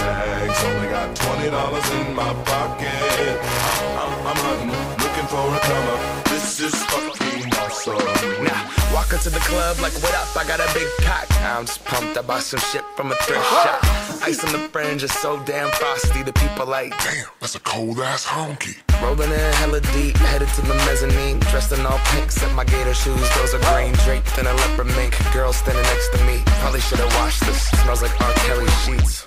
tags. Only got twenty dollars in my pocket. I'm, I'm hunting, looking for a come up. This is fucking awesome. Now walk into the club like, what up? I got a big cock. I'm just pumped. I bought some shit from a thrift shop. Ice on the fringe is so damn frosty. The people like, Damn, that's a cold ass honky. rolling in hella deep, headed to the mezzanine. Dressed in all pink, set my gator shoes. Those are green draped in a leopard mink. Girl standing next to me. Probably should have washed this. Smells like R. Kelly sheets.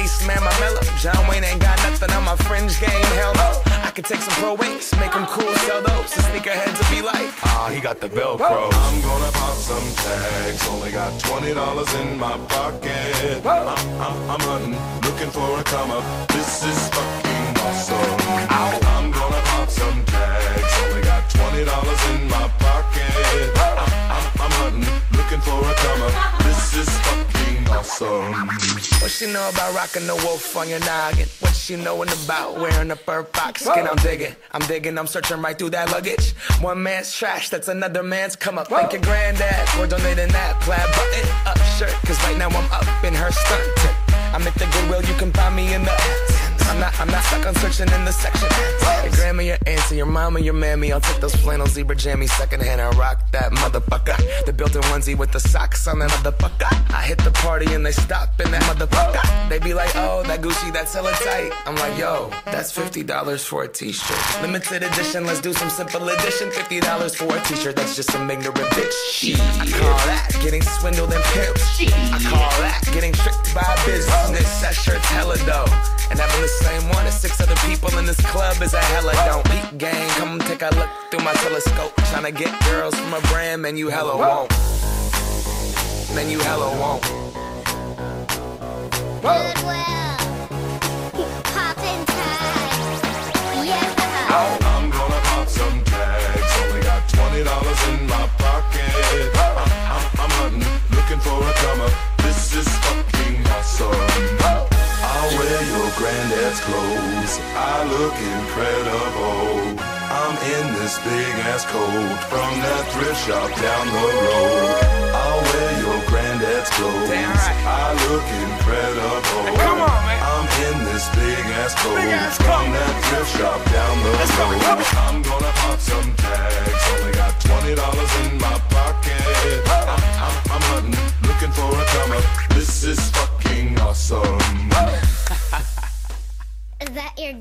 Hello, my ace man, my mellow. John Wayne ain't got nothing on my fringe game, hell no. I could take some pro wings, make them cool, sell those. The sneakerheads will be like, ah, he got the Velcro. I'm gonna pop some tags. Only got twenty dollars in my pocket. I'm, I'm, I'm hunting, looking for a come up. This is fucking awesome. I'm What she know about rocking the wolf on your noggin? What she knowin' about wearing a fur fox skin? I'm digging, I'm digging, I'm searching right through that luggage. One man's trash, that's another man's come up. Thank your granddad for donating that plaid button up shirt. Cause right now I'm up in her stunt. I'm at the Goodwill, you can find me in the. I'm not, I'm not stuck on searching in the section. Your grandma, your auntie, your mama, your mammy. I'll take those flannel zebra jammies secondhand and rock that motherfucker. The built-in onesie with the socks on that motherfucker. I hit the party and they stop in that motherfucker. They be like, oh, that Gucci, that's hella tight. I'm like, yo, that's $50 for a t-shirt. Limited edition, let's do some simple edition. $50 for a t-shirt, that's just some ignorant bitch shit. I call that getting swindled and pimped. I call that getting tricked by a business. That shirt's this club is a hella don't. Peak gang, come take a look through my telescope. Tryna get girls from a brand, man, you hella won't. Man, you hella won't. Poppin' I look incredible. I'm in this big ass coat from that thrift shop down the road. I'll wear your granddad's clothes. Right. I look incredible. Come on, man. I'm in this big ass coat Big ass from that thrift shop down the Let's go, road. on. I'm that your